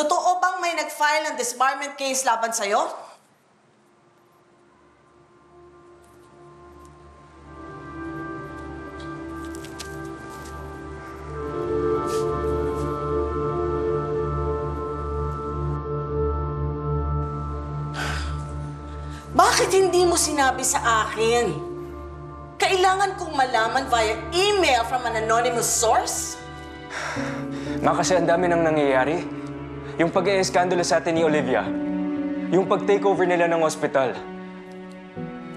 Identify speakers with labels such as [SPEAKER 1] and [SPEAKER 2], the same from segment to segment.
[SPEAKER 1] Totoo bang may nag-file ng disbarment case laban sa'yo? Bakit hindi mo sinabi sa akin? Kailangan kong malaman via email from an anonymous source?
[SPEAKER 2] Ma, kasi ang dami nang nangyayari. Yung pag eskandalo sa atin ni Olivia. Yung pag-takeover nila ng ospital.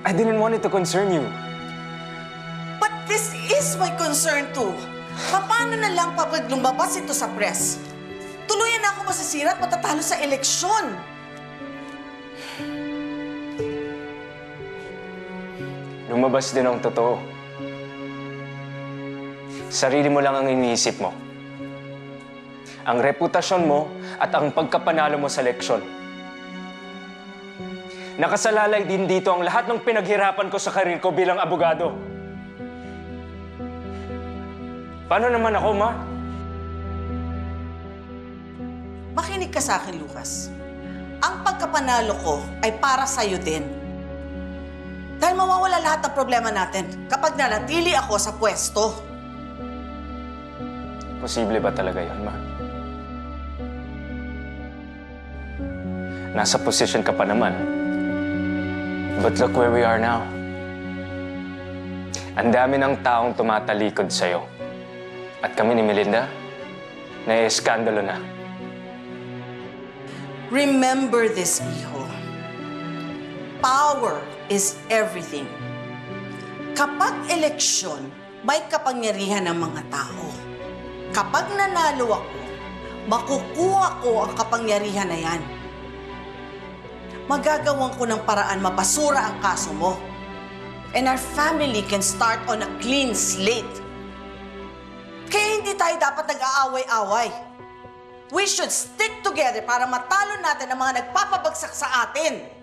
[SPEAKER 2] I didn't want it to concern you.
[SPEAKER 1] But this is my concern too. Paano na lang kapag lumabas ito sa press? Tuluyan na ako masisira at matatalo sa eleksyon.
[SPEAKER 2] Lumabas din ang totoo. Sarili mo lang ang iniisip mo. Ang reputasyon mo at ang pagkapanalo mo sa leksyon. Nakasalalay din dito ang lahat ng pinaghirapan ko sa karir ko bilang abogado. Paano naman ako, Ma?
[SPEAKER 1] Makinig ka sa akin, Lucas. Ang pagkapanalo ko ay para sa'yo din. Dahil mawawala lahat ng problema natin kapag nanatili ako sa pwesto.
[SPEAKER 2] Posible ba talaga yun, Ma? Nasa position ka pa naman. But look where we are now. Ang dami ng taong tumatalikod sa'yo. At kami ni Melinda, na-eskandalo na.
[SPEAKER 1] Remember this, Iho. Power is everything. Kapag eleksyon, may kapangyarihan ng mga tao. Kapag nanalo ako, makukuha ko ang kapangyarihan na yan. Magagawan ko ng paraan mapasura ang kaso mo. And our family can start on a clean slate. Kaya hindi tayo dapat nag-aaway-away. We should stick together para matalo natin ang mga nagpapabagsak sa atin.